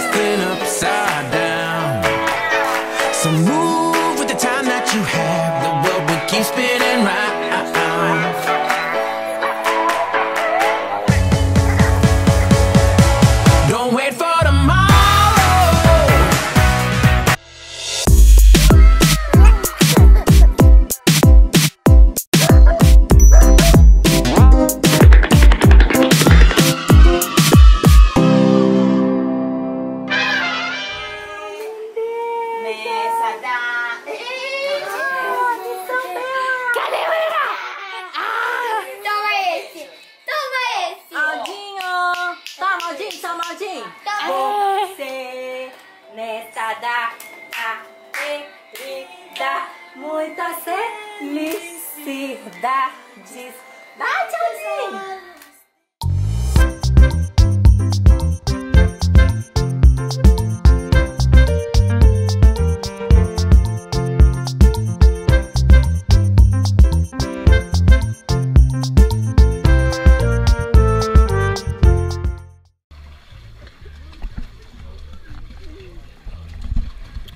just been a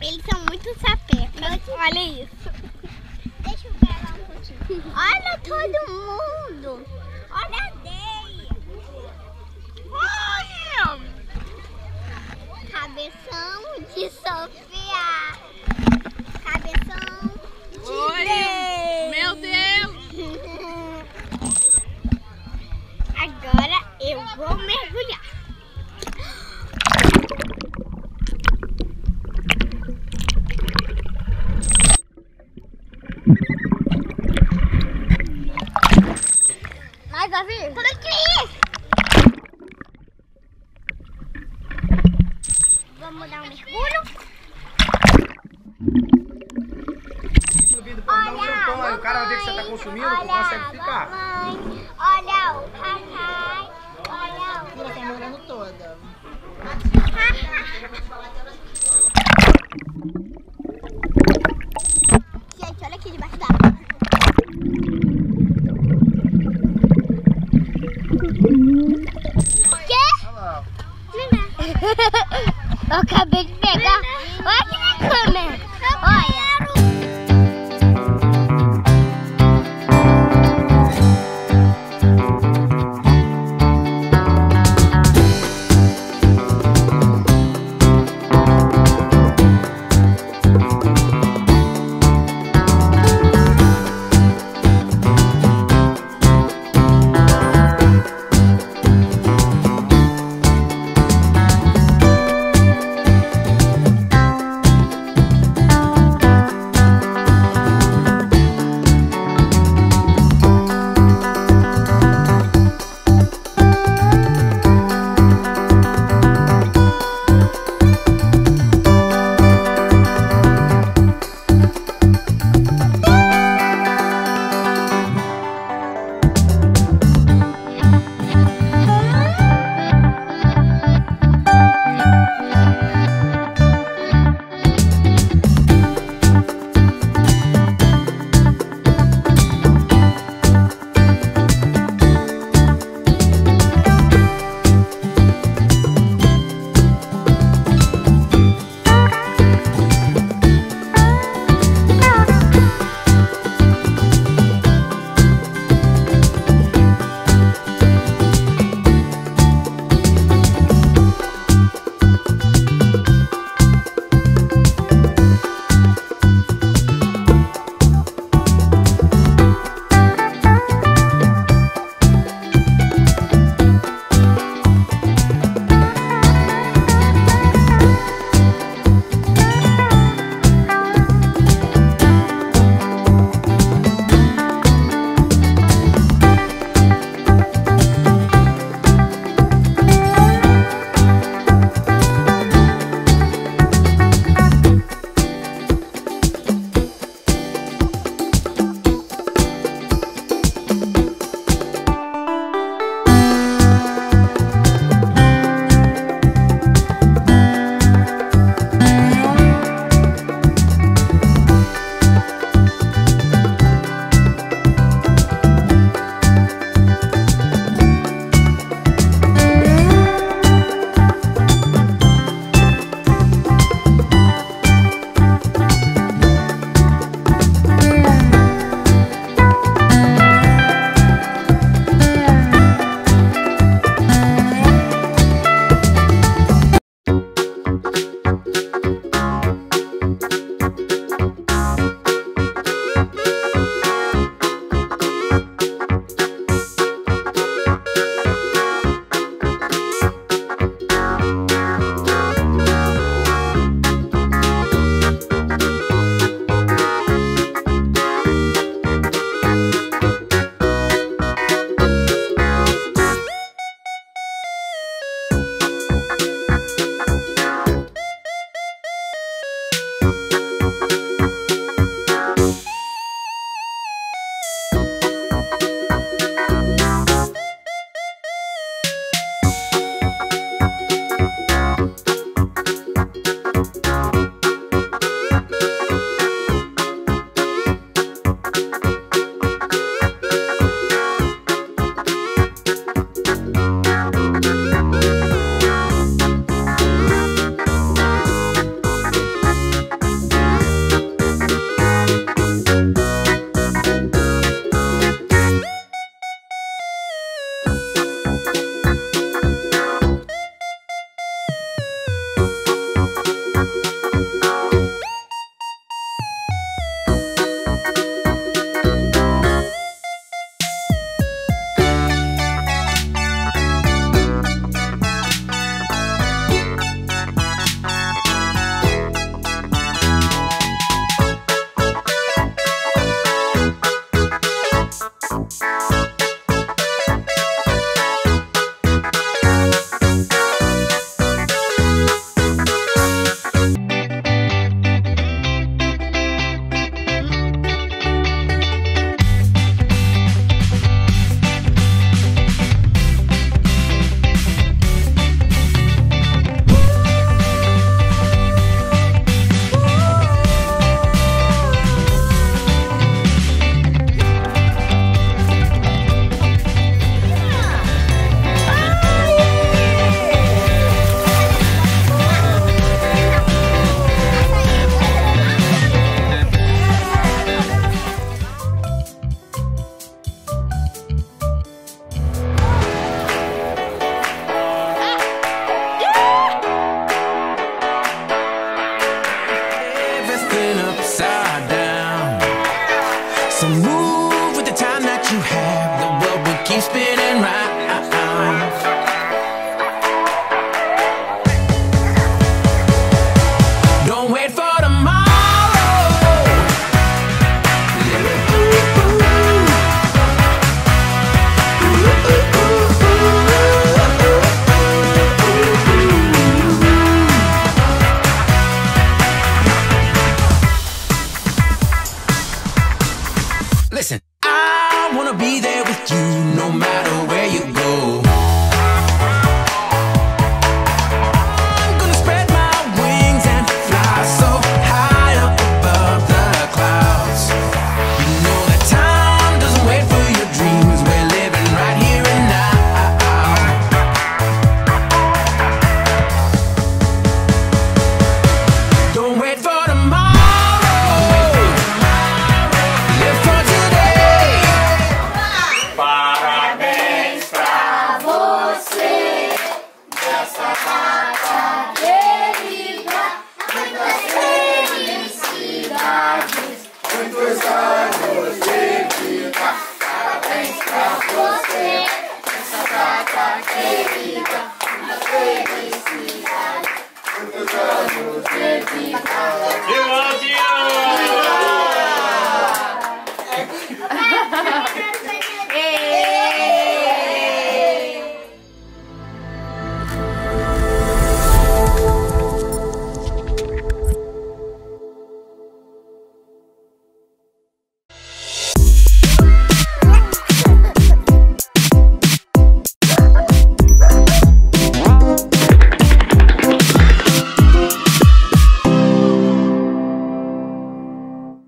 Eles são muito sapecas. Olha isso. Deixa eu pegar um pouquinho. Olha todo mundo. Olha a Deia. Olha. Cabeção de Sofia. Davi, como é que é isso? Vamos dar um mergulho. Olha, o cara ver que você tá consumindo, não Eu acabei de pegar. Olha